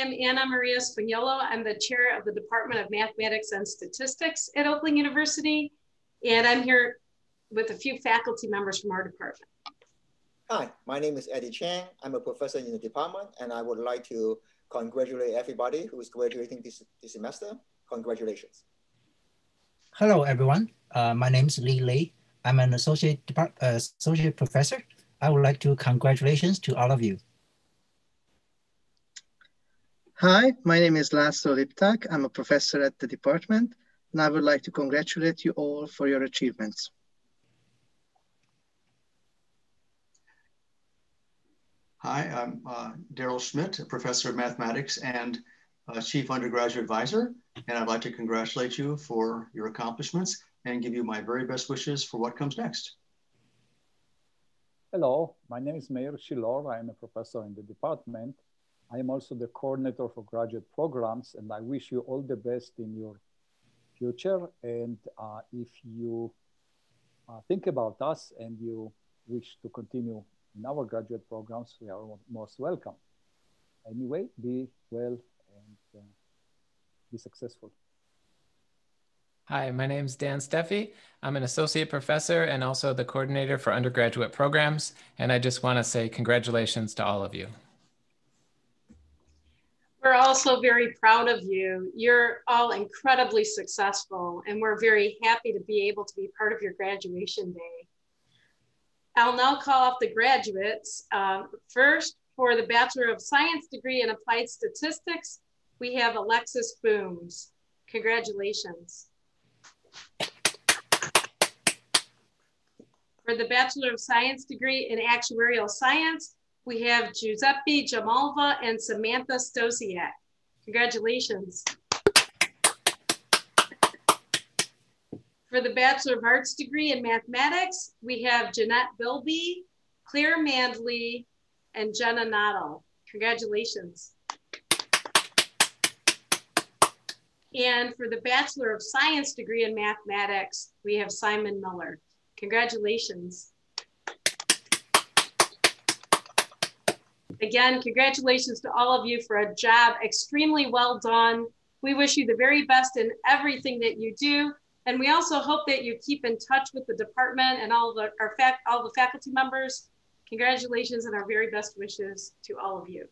am Anna Maria Spagnolo. I'm the chair of the Department of Mathematics and Statistics at Oakland University. And I'm here with a few faculty members from our department. Hi, my name is Eddie Cheng. I'm a professor in the department and I would like to congratulate everybody who is graduating this, this semester. Congratulations. Hello, everyone. Uh, my name is Li Li. I'm an associate, uh, associate professor. I would like to congratulations to all of you. Hi, my name is László Lipták. I'm a professor at the department, and I would like to congratulate you all for your achievements. Hi, I'm uh, Darrell Schmidt, a professor of mathematics and uh, chief undergraduate advisor, and I'd like to congratulate you for your accomplishments and give you my very best wishes for what comes next. Hello, my name is Meir Shillor. I'm a professor in the department I am also the coordinator for graduate programs, and I wish you all the best in your future. And uh, if you uh, think about us and you wish to continue in our graduate programs, we are most welcome. Anyway, be well and uh, be successful. Hi, my name is Dan Steffy. I'm an associate professor and also the coordinator for undergraduate programs. And I just want to say congratulations to all of you. We're also very proud of you. You're all incredibly successful, and we're very happy to be able to be part of your graduation day. I'll now call off the graduates. Uh, first, for the Bachelor of Science degree in Applied Statistics, we have Alexis Booms. Congratulations. For the Bachelor of Science degree in Actuarial Science, we have Giuseppe Jamalva and Samantha Stosiak. Congratulations. For the Bachelor of Arts degree in mathematics, we have Jeanette Bilby, Claire Mandley, and Jenna Noddle. Congratulations. And for the Bachelor of Science degree in mathematics, we have Simon Miller. Congratulations. Again, congratulations to all of you for a job extremely well done. We wish you the very best in everything that you do. And we also hope that you keep in touch with the department and all the our fact all the faculty members. Congratulations and our very best wishes to all of you.